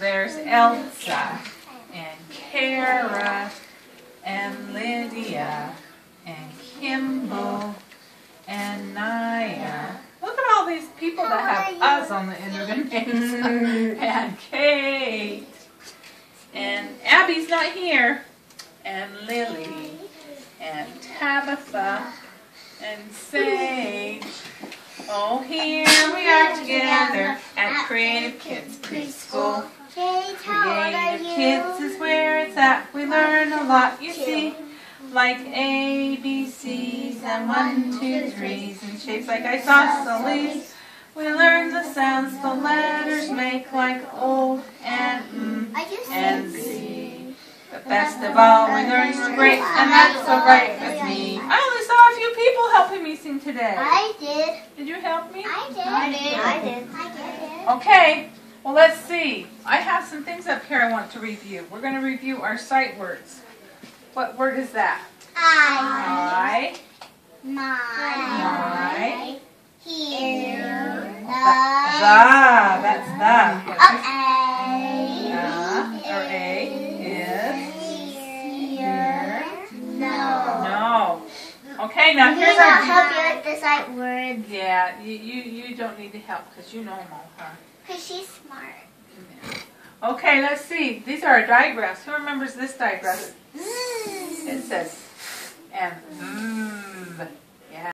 There's Elsa and Kara and Lydia and Kimball and Naya. Look at all these people that have us on the end of their names. and Kate. And Abby's not here. And Lily. And Tabitha. And Saige. Oh, here we are together at Creative Kids Preschool. Kids is where it's at. We learn a lot, you see. Like A, B, C's, and one, two, threes, and shapes like isosceles. We learn the sounds the letters make like O and M and C. But best of all, we learn to great, and that's alright with me. I only saw a few people helping me sing today. I did. Did you help me? I did. I did. I did. I did. Okay, well let's see. I have some things up here I want to review. We're going to review our sight words. What word is that? I. I, My. my, Here. the, The. that's the. A. Uh, or A is Here. No. no. Okay, now here's our. With the sight words? Yeah, you, you, you don't need to help because you know them all, huh? Because she's smart. Okay, let's see. These are our diagrams. Who remembers this diagram? Mm. It says, and